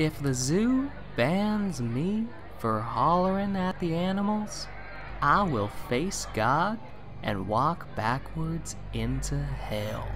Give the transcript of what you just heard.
If the zoo bans me for hollering at the animals, I will face God and walk backwards into hell.